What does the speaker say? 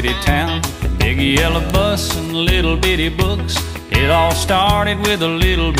city town. Big yellow bus and little bitty books. It all started with a little bit.